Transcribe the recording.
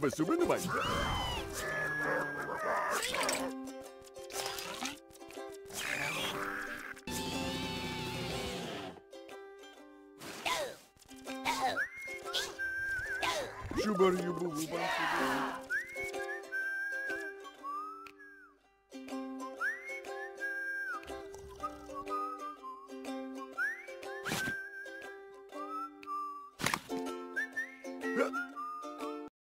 Começou bem mais.